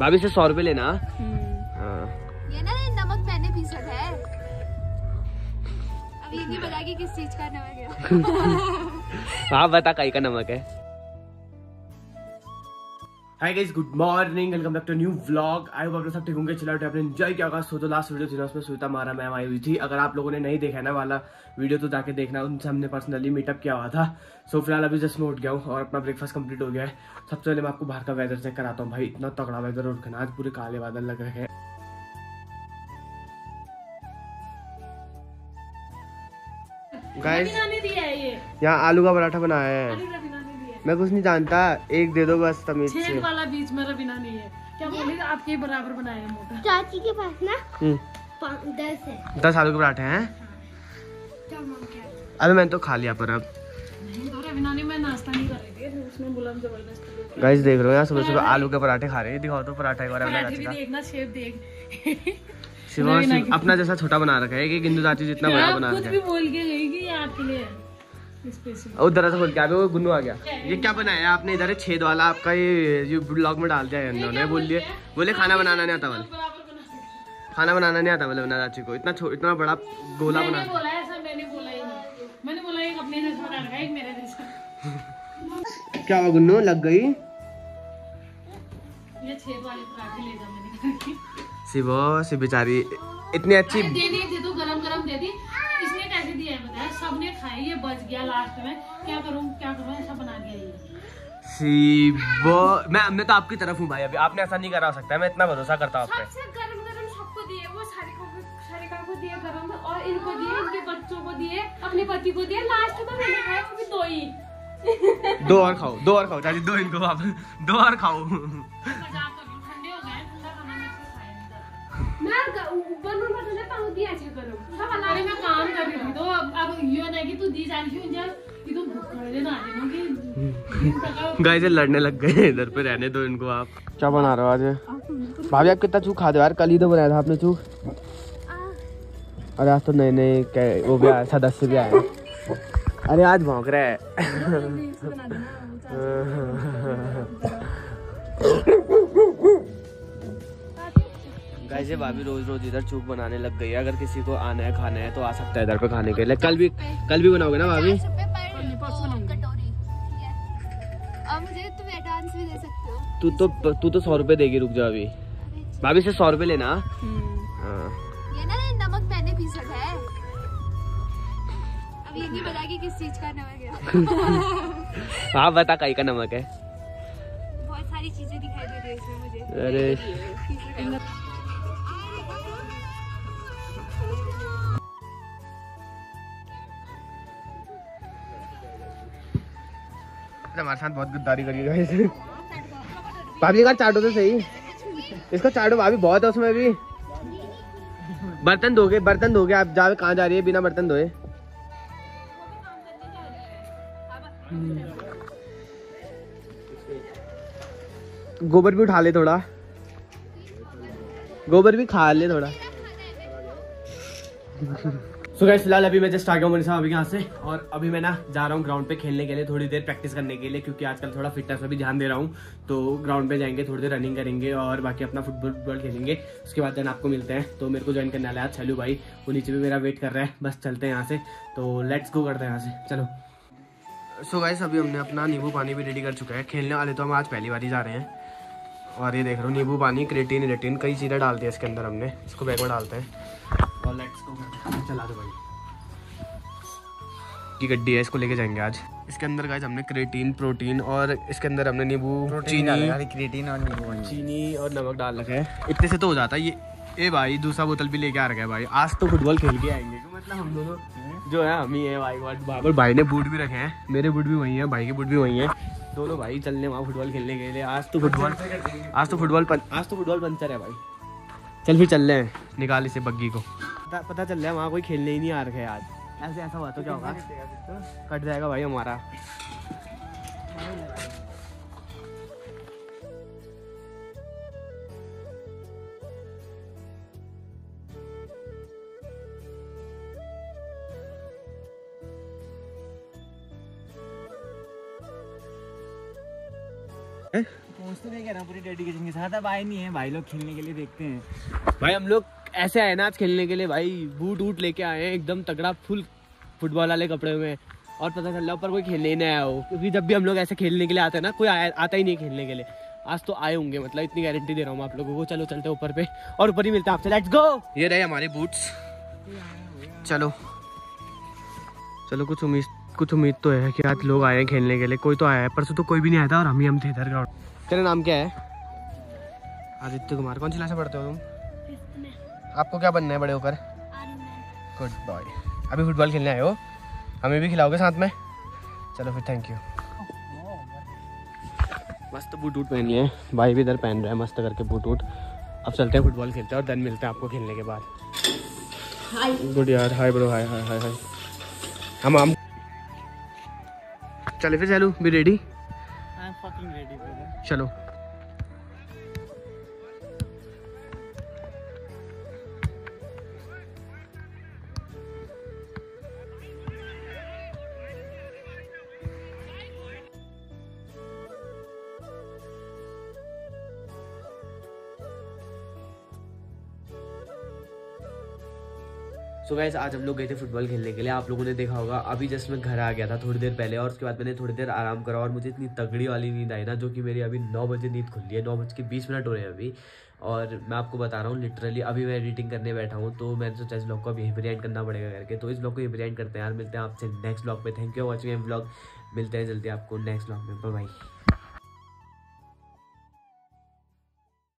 भाभी से सौ रुपए लेना। हम्म। हाँ। ये ना नमक मैंने पीसा है। अब ये नहीं बता कि किस चीज़ का नमक है। हाँ बता कई का नमक है। Hi guys good morning welcome back to new vlog I hope आप लोग सब ठीक होंगे चला आपने एंजॉय किया होगा। सो तो लास्ट वीडियो थी ना उसमें सुविता मारा मैम आई हुई थी। अगर आप लोगों ने नहीं देखा है ना वाला वीडियो तो जाके देखना। उनसे हमने पर्सनली मीटअप किया हुआ था। सो so, फ़िलहाल अभी जस्ट मैं उठ गया हूँ और अपना ब्रेकफास्ट कंप्लीट हो गया है। सबसे पहले मैं आपको बाहर का वेदर चेक कराता हूँ भाई। इतना तगड़ा वेदर उठ आज पूरे काले बादल लग रहे हैं। गाइस यहाँ आलू का पराठा बनाया है। मैं कुछ नहीं जानता एक दे दो बस तमीज से। वाला बीच में रवीना नहीं है। क्या बोले? आपके बराबर बनाया मोटा। चाची के पास ना हम्म, दस है। दस आलू के पराठे हैं। अबे मैंने तो खा लिया पर अब। तो रवीना मैं नाश्ता कर रही थी उसने बोला हम गाइस देख रहे हो यहाँ सुबह सुबह आलू के पराठे खा रहे हैं। दिखाओ तो पराठा एक बार भी का शिवा अपना जैसा छोटा बना रखा है कि गिंदू चाची जितना बड़ा बना आप रखा है। और दरअसल खोल के आ गुन्नू आ गया। ये क्या बनाया आपने? इधर छेद वाला आपका ये ये ब्लॉग में डाल दिया है इन्होंने बोल दिए बोले खाना बनाना नहीं आता सकते खाना बनाना नहीं आता बोले बना चाची को। इतना इतना बड़ा गोला बना क्या हुआ गुन्नू? लग गई? ये छेद वाले पराठे ले जा मैंने शिवो शिव बेचारी इतनी अच्छी दे दी दे दो गरम गरम दे दी। कैसे दिया है बताया। सबने खाई ये बच गया लास्ट में। क्या करूँ क्या करूँ ऐसा बना दिया ये शिवो मैं मैं तो आपकी तरफ़ हूँ भाई अभी। आपने ऐसा नहीं करा सकता। मैं इतना भरोसा करता हूँ आप पे। गरम गरम सबको दिए वो को को दिए गरम और इनको दिए इनके बच्चों को दिए अपने पति को दिए। लास्ट में मैंने खाया वो भी दो ही। दो और खाओ दो और खाओ चाची दो इनको आप। दो और खाओ। मज़ाक हूँ, हो जाता। मैं बनूं बटने दिया अच्छा करो अरे मैं काम कर रही थी तो अब अब यो नहीं कि तू दी जा रही हूँ जब ये तो भूख कर देना आ जाऊँ कि? दिन तक अब- गाय से लड़ने लग गए इधर पे रहने दो इनको आप क्या बना रहे हो आज। भाभी आप कितना चूक खाते हो? यार कल ही तो बनाया था आपने चूक अरे आज तो नए नए वो भी आया सदस्य भी आया। अरे आज भौंक रहा है। गाय से भाभी रोज रोज इधर चूक बनाने लग गई है। अगर किसी को आना है खाना है तो आ सकता है इधर पे खाने के लिए। कल भी कल भी बनाओगे ना भाभी? कटोरी। ठीक है। अब मुझे तुम एडवांस भी दे सकते हो। तू तो तू तो सौ रुपए देगी रुक जा अभी। भाभी से सौ रुपए लेना। हाँ। ये ना नमक मैंने पीसा है अब ये नहीं बता कि किस चीज़ का नमक है। हाँ बता कई का नमक है? बहुत सारी चीज़ें दिखाई दे रही है इसमें मुझे। अरे। हमारे साथ बहुत गद्दारी करी गाइस भाभी का चाटो तो सही। इसका चाटो भाभी बहुत है उसमें भी। बर्तन धोगे बर्तन धोगे आप जावे कहाँ जा रही है? बिना बर्तन धोए। गोबर भी उठा ले थोड़ा। गोबर भी खा ले थोड़ा। सो गाइस फ़िलहाल अभी मैं जस्ट आ गया हूँ साथ अभी यहाँ से और अभी मैं ना जा रहा हूँ ग्राउंड पे खेलने के लिए थोड़ी देर प्रैक्टिस करने के लिए क्योंकि आजकल थोड़ा फिटनेस पे भी ध्यान दे रहा हूँ। तो ग्राउंड पे जाएँगे, थोड़ी देर रनिंग करेंगे और बाकी अपना फुटबॉल फुटबॉल खेलेंगे। उसके बाद देन आपको मिलते हैं। तो मेरे को ज्वाइन करने वाला है चलू भाई। वो नीचे भी मेरा वेट कर रहा है। बस चलते हैं यहाँ से। तो लेट्स गो करते हैं यहाँ से। चलो। सो गाइस अभी हमने अपना नींबू पानी भी रेडी कर चुका है। खेलने वाले तो हम आज पहली बार ही जा रहे हैं। और ये देख रहे हो, नींबू पानी क्रेटीन रेटिन कई चीज़ें डालती है इसके अंदर हमने। इसको बैग में डालते हैं। और लेट्स गो चला दो भाई। की गड्डी है इसको लेके जाएँगे आज। इसके अंदर गाइस हमने क्रेटीन प्रोटीन और इसके अंदर हमने नींबू चीनी। क्रिएटिन और नींबू चीनी और नमक डाल रखा है। इतने से तो हो जाता है ये। ए भाई दूसरा बोतल भी लेके आ रखा है भाई। आज तो फुटबॉल खेल के आएँगे। क्यों? मतलब हम दोनों जो है हम ही है भाई भाई और भाई ने बूट भी रखे हैं। मेरे बूट भी वही है भाई के बूट भी वही है। दोनों भाई चलने वहाँ फुटबॉल खेलने के लिए। आज तो फुटबॉल आज तो फुटबॉल आज तो फुटबॉल पंचर है भाई। चल फिर चल रहे हैं। निकाल इसे बग्गी को। पता, पता चल रहा है वहाँ कोई खेलने ही नहीं आ रखा है आज। ऐसे ऐसा हुआ तो क्या होगा? कट जाएगा भाई हमारा। तो नहीं कह रहा पूरी डेडिकेशन के साथ अब आए नहीं है। भाई लोग खेलने के लिए देखते हैं। भाई हम लोग ऐसे आए ना आज खेलने के लिए, भाई, बूट वूट लेके आए हैं, एकदम तगड़ा फुल फुटबॉल वाले कपड़े में। और पता चल रहा ऊपर कोई खेलने ही नहीं आया हो क्योंकि जब भी हम लोग ऐसे खेलने के लिए आते हैं ना, कोई आता ही नहीं खेलने के लिए। आज तो आए होंगे मतलब इतनी गारंटी दे रहा हूँ आप लोगों को, चलो चलते ऊपर पे, और ऊपर ही मिलते हैं आपसे। लेट्स गो ये रहे हमारे बूट्स चलो। चलो, कुछ उम्मीद कुछ उम्मीद तो है कि आज लोग आए खेलने के लिए। कोई तो आया है, परसों तो कोई भी नहीं आया था और हम ही, हम थे इधर ग्राउंड तेरा नाम क्या है? आदित्य कुमार। कौन सी क्लास में पढ़ते हो तुम? आपको क्या बनना है बड़े होकर? गुड बॉय अभी फुटबॉल खेलने आए हो? हमें भी खिलाओगे साथ में? चलो फिर थैंक यू मस्त बूट वूट पहन लिए भाई भी इधर पहन रहा है मस्त करके बूट वूट। अब चलते हैं फुटबॉल खेलते हैं और देन मिलते हैं आपको खेलने के बाद। गुड यार हाय ब्रो हाय हाय हाय हाय हम हम। चले फिर चलो be ready I am fucking ready brother चलो। सो गाइस आज हम लोग गए थे फुटबॉल खेलने के लिए। आप लोगों ने देखा होगा, अभी जस्ट मैं घर आ गया था थोड़ी देर पहले और उसके बाद मैंने थोड़ी देर आराम करा और मुझे इतनी तगड़ी वाली नींद आई ना, जो कि मेरी अभी नौ बजे नींद खुली है, नौ बज के बीस मिनट हो रहे हैं अभी। और मैं आपको बता रहा हूँ लिटरली अभी मैं एडिटिंग करने बैठा हूँ तो मैंने सोचा इस ब्लॉग को अभी यहीं एंड करना पड़ेगा करके। तो इस ब्लॉग को यहीं एंड करते हैं। यार, मिलते हैं आपसे नेक्स्ट ब्लॉग पे। थैंक यू वॉचिंग ब्लॉग मिलते हैं जल्दी आपको नेक्स्ट ब्लॉग में। बाय